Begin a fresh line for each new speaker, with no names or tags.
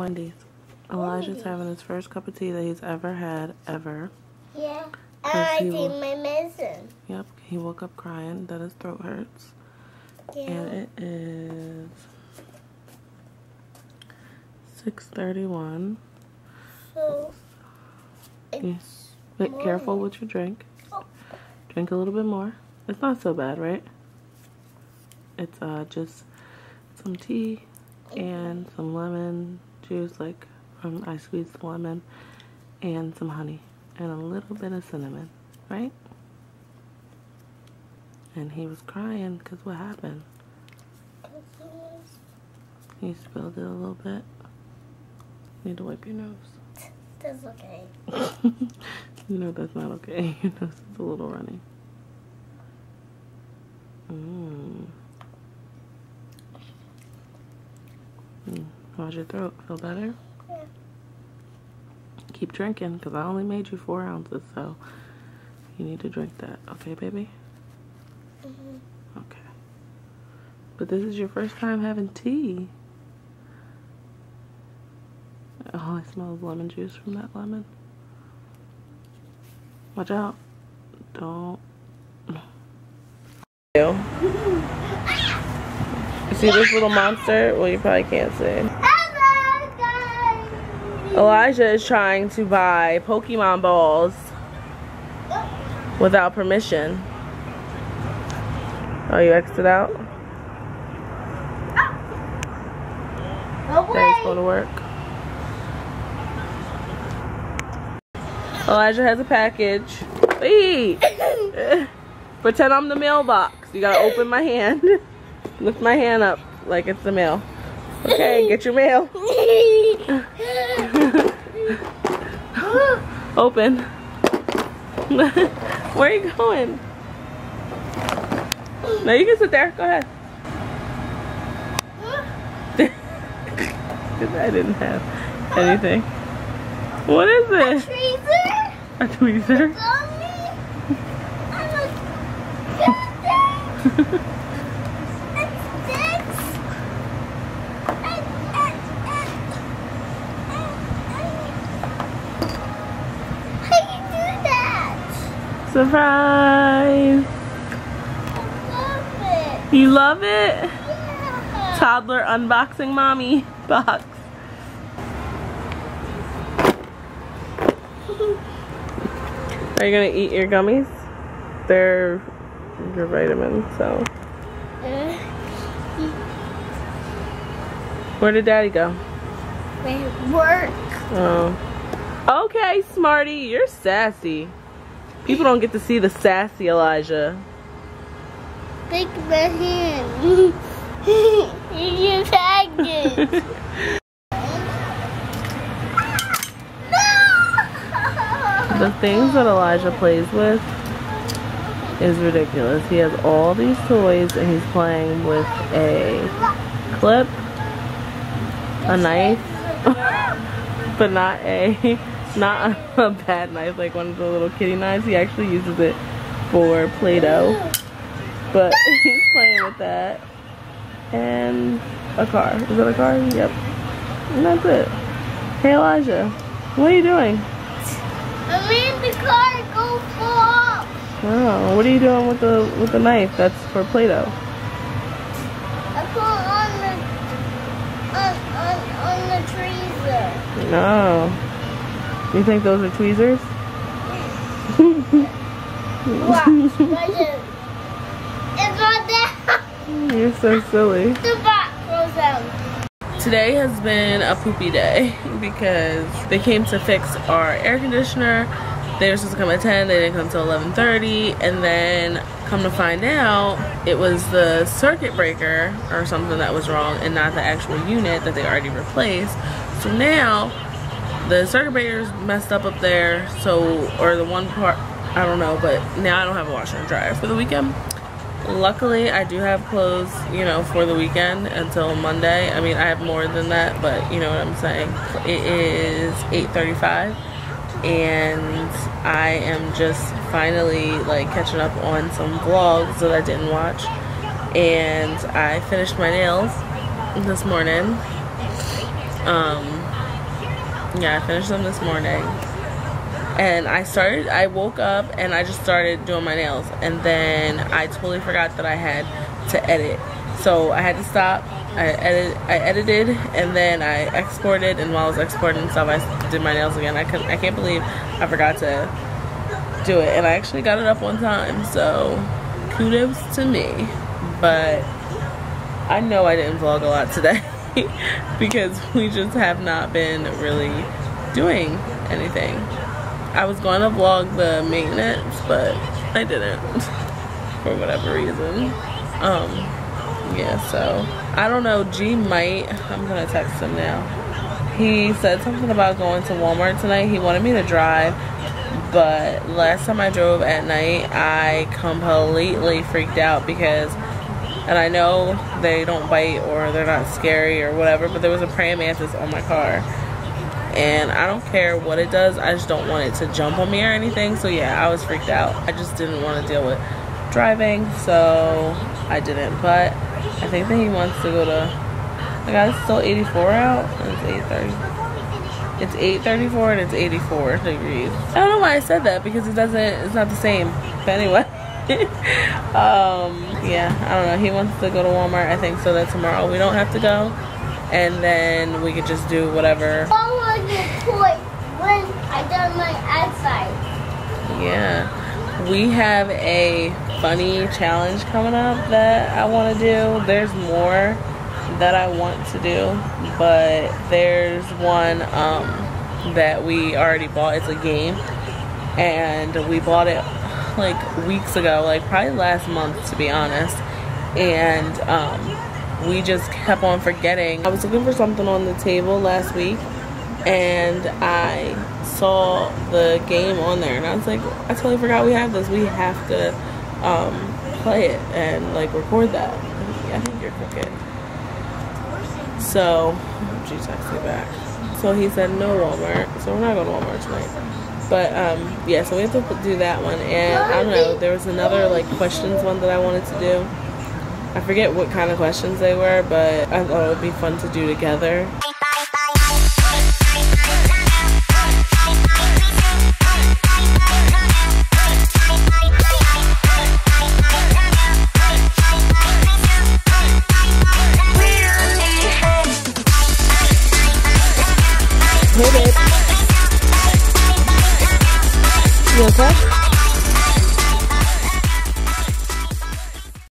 Wendy's. Elijah's having his first cup of tea that he's ever had, ever.
Yeah. I take my medicine.
Yep, he woke up crying that his throat hurts.
Yeah.
And it is 6.31.
so
Yeah.
it's
Wait, careful with your drink.
Oh.
Drink a little bit more. It's not so bad, right? It's uh just some tea and some lemon juice, like um, I squeezed lemon, and some honey and a little bit of cinnamon, right? And he was crying because what happened? He spilled it a little bit. Need to wipe your nose.
That's okay.
you know that's not okay. Your nose is a little runny. Mmm. Mm. How's your throat? Feel better?
Yeah.
Keep drinking because I only made you four ounces, so you need to drink that. Okay, baby?
Mhm.
Okay. But this is your first time having tea. Oh, I smell lemon juice from that lemon. Watch out. Don't. You see this little monster? Well, you probably can't see. Elijah is trying to buy Pokemon balls without permission. Oh, you exited out? Daddy's going to work. Elijah has a package. Wait! Pretend I'm the mailbox. You gotta open my hand. Lift my hand up like it's the mail. Okay, get your mail. Open. Where are you going? No, you can sit there. Go ahead. I didn't have anything. What is it? A tweezer?
A skeleton. It's this. And, and, and, and, How you do that?
Surprise!
I love it.
You love it?
Yeah.
Toddler unboxing mommy box. Are you gonna eat your gummies? They're your vitamins, so.
Uh,
Where did daddy go?
Work.
Oh. Okay, Smarty, you're sassy. People don't get to see the sassy Elijah.
Take my hand. you package. no!
The things that Elijah plays with is ridiculous. He has all these toys and he's playing with a clip, a knife, but not a not a bad knife like one of the little kitty knives. He actually uses it for Play-Doh. But he's playing with that. And a car. Is it a car? Yep. And that's it. Hey Elijah, what are you doing?
I made the car go fall.
Oh, what are you doing with the with the knife? That's for Play-Doh.
I put on the on on on the freezer.
No. You think those are tweezers?
Watch, watch. It's not that.
You're so silly.
The box goes out.
Today has been a poopy day because they came to fix our air conditioner. They were supposed to come at 10, they didn't come until 11.30 and then come to find out it was the circuit breaker or something that was wrong and not the actual unit that they already replaced. So now the circuit breaker's messed up up there so or the one part I don't know but now I don't have a washer and dryer for the weekend. Luckily I do have clothes you know for the weekend until Monday. I mean I have more than that but you know what I'm saying? It is 8:35 and I am just finally like catching up on some vlogs that I didn't watch. And I finished my nails this morning. Um, yeah, I finished them this morning. And I started, I woke up and I just started doing my nails. And then I totally forgot that I had to edit. So I had to stop. I edit, I edited, and then I exported. And while I was exporting stuff, I did my nails again. I couldn't, I can't believe I forgot to do it. And I actually got it up one time. So kudos to me. But I know I didn't vlog a lot today. because we just have not been really doing anything. I was going to vlog the maintenance, but I didn't for whatever reason. Um, yeah, so I don't know. G might. I'm gonna text him now. He said something about going to Walmart tonight. He wanted me to drive, but last time I drove at night, I completely freaked out because and I know they don't bite or they're not scary or whatever, but there was a praying mantis on my car. And I don't care what it does, I just don't want it to jump on me or anything. So yeah, I was freaked out. I just didn't want to deal with driving, so I didn't. But I think that he wants to go to, I got it's still 84 out, it's 830. It's 834 and it's 84 degrees. I don't know why I said that because it doesn't, it's not the same. But anyway. Um, yeah, I don't know. He wants to go to Walmart. I think so that tomorrow we don't have to go. And then we could just do whatever.
when I done my exercise.
Yeah. We have a funny challenge coming up that I want to do. There's more that I want to do, but there's one um, that we already bought. It's a game, and we bought it like weeks ago, like probably last month to be honest. And um, we just kept on forgetting. I was looking for something on the table last week and I saw the game on there and I was like, I totally forgot we have this. We have to um, play it and like record that. I think you're crooked. So, she texted me back. So he said no Walmart. So we're not going to Walmart tonight. But um, yeah, so we have to do that one. And I don't know, there was another like questions one that I wanted to do. I forget what kind of questions they were, but I thought it would be fun to do together. Okay?